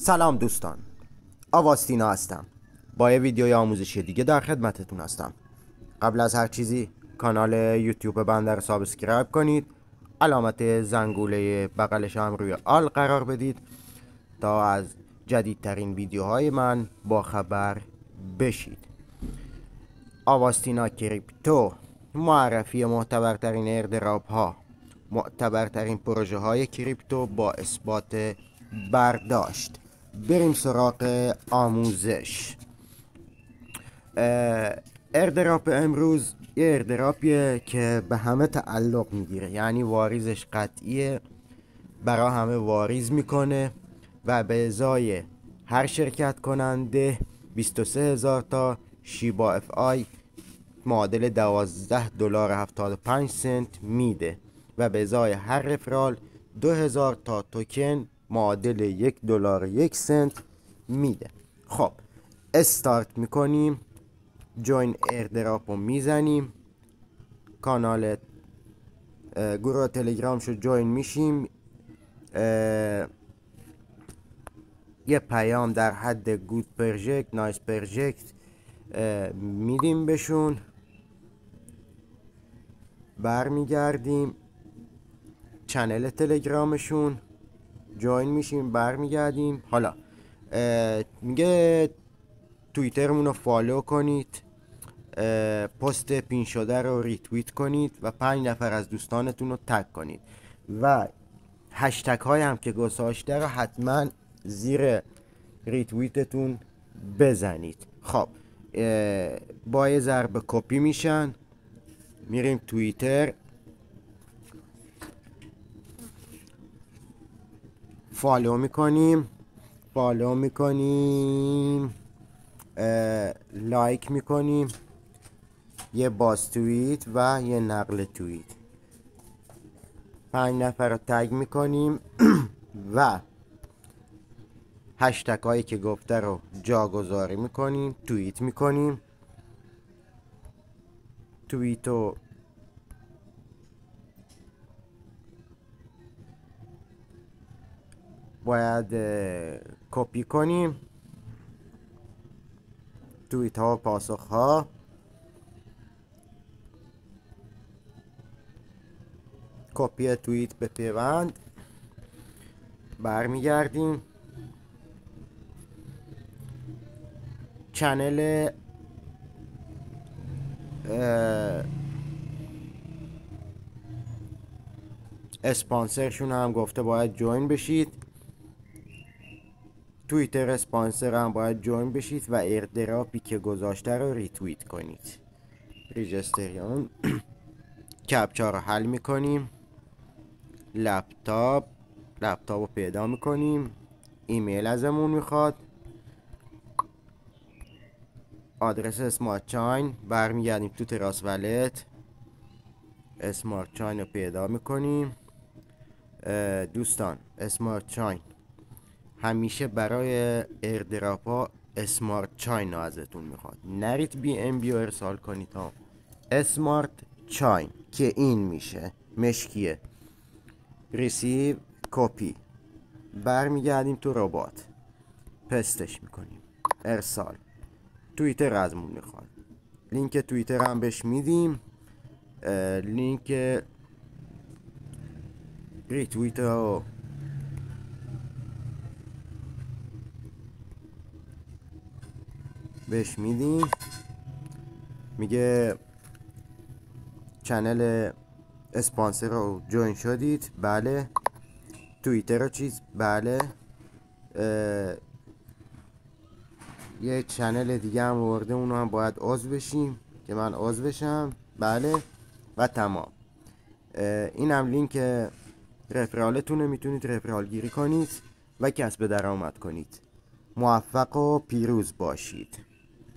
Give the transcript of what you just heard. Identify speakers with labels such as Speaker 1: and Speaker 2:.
Speaker 1: سلام دوستان. آواستینا هستم. با یه ویدیوی آموزشی دیگه در خدمتتون هستم. قبل از هر چیزی کانال یوتیوب بنده رو subscribe کنید. علامت زنگوله بغلش هم روی all قرار بدید تا از جدیدترین ویدیوهای من با خبر بشید. آواستینا crypto معرفی معتبرترین airdrop ها معتبرترین پروژه های کریپتو با اثبات برداشت. بریم سراغ آموزش. اردراپ امروز یه اردراپیه که به همه تعلق می‌گیره. یعنی واریزش قطعیه برا همه واریز می‌کنه و به ازای هر شرکت کننده 23 هزار تا شیبا اف آی معادل 12 دلار 75 سنت میده و به ازای هر referral 2000 تا توکن معادل یک دلار یک سنت میده. خب استارت می‌کنیم join airdrop رو می‌زنیم کانال گروه تلگرام شو join میشیم یه پیام در حد good project nice project میدیم بهشون. برمیگردیم channel تلگرامشون. join میشیم برمیگردیم. حالا میگه توییترمون رو follow کنید پست pin شده رو ریتویت کنید و پنج نفر از دوستانتون رو tag کنید. و hashtag های هم که گذاشته رو حتما زیر ریتویتتون بزنید. خب با یه ضرب کپی میشن میریم توییتر. follow می‌کنیم. follow می‌کنیم. like می‌کنیم. یه باز توییت و یه نقل توییت. پنج نفر رو تگ می‌کنیم. و هشتک هایی که گفته رو جاگذاری می‌کنیم توییت می‌کنیم. توییت رو باید کپی کنیم توییت ها و پاسخ ها کپی توییت به پیوند برمیگردیم. channel sponsor شون هم گفته باید join بشید. توییتر اسپانسر هم باید join بشید و airdrop ی که گذاشته رو ریتویت کنید. ریجستریان کپچا رو حل می‌کنیم. لپتاپ. لپتاپ رو پیدا می‌کنیم. ایمیل ازمون می‌خواد. آدرس اسمارت چاین برمیگردیم تو تراس ولت اسمارت چاین رو پیدا می‌کنیم. دوستان اسمارت چاین همیشه برای ایردراپ ها smart chain ازتون می‌خواد. نرید BNB ارسال کنید ها. smart chain که این میشه مشکیه receive copy. برمیگردیم تو ربات. paste ش می‌کنیم. ارسال. توییتر ازمون می‌خواد. لینک توییتر هم بهش میدیم. لینک ریتویت رو بهش میدیم. میگه channel sponsor رو join شدید. بله. توییتر رو چیز بله. یه channel دیگه هم آورده اونو هم باید عضو بشیم که من عضو بشم. بله. و تمام. این هم لینک referral تونه می‌تونید referral گیری کنید و کسب درآمد کنید. موفق و پیروز باشید.